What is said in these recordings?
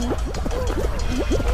やった!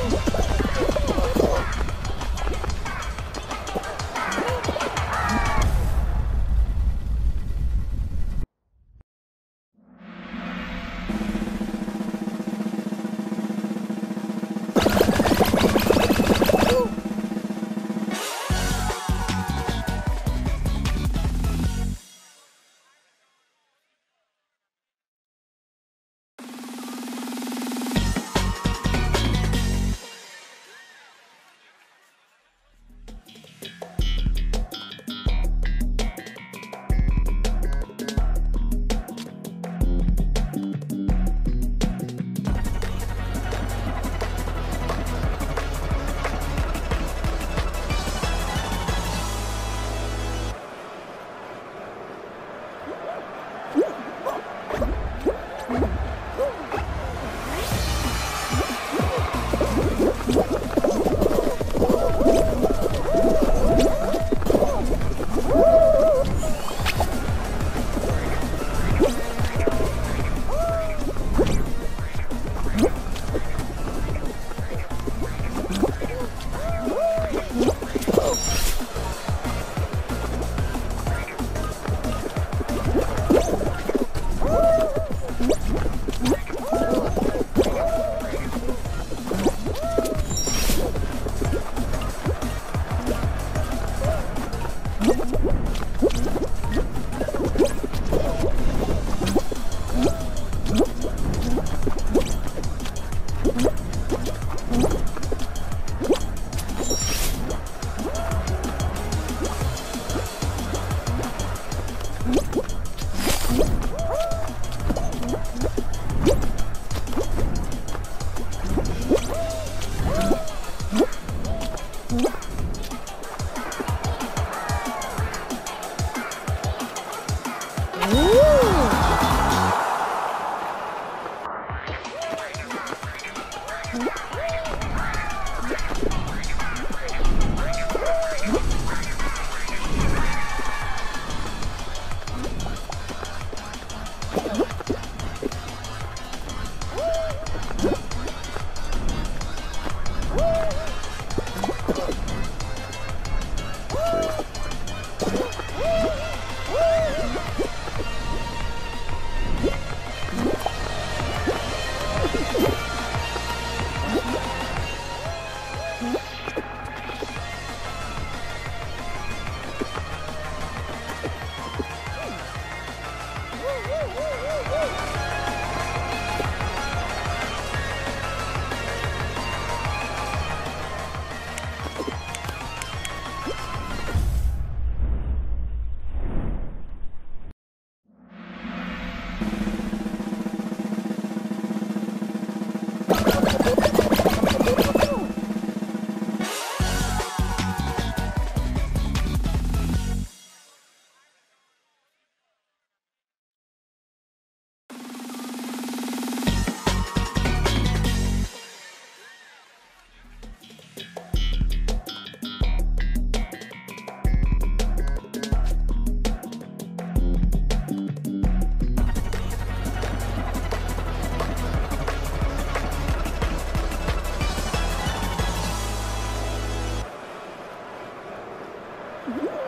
Woo!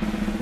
Bye.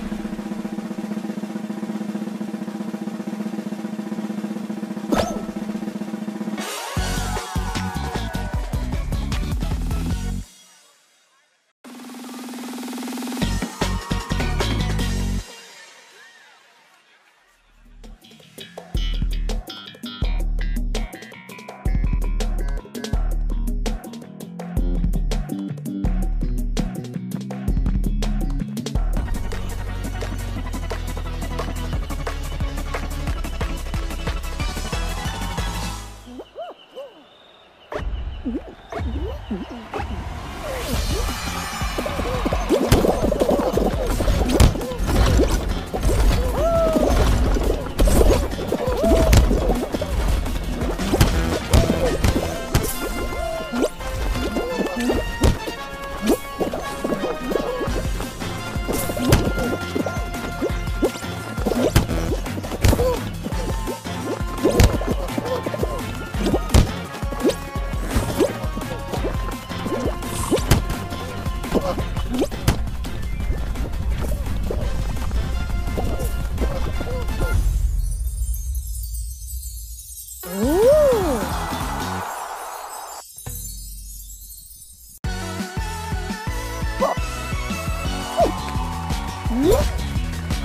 う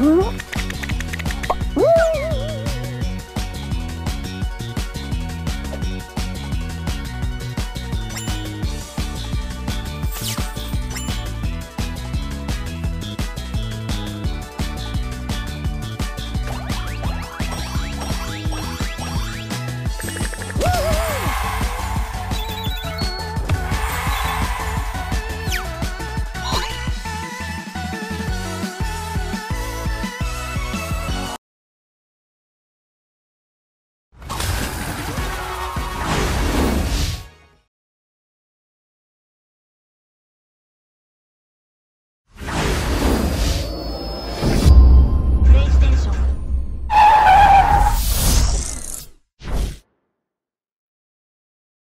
ん？うん？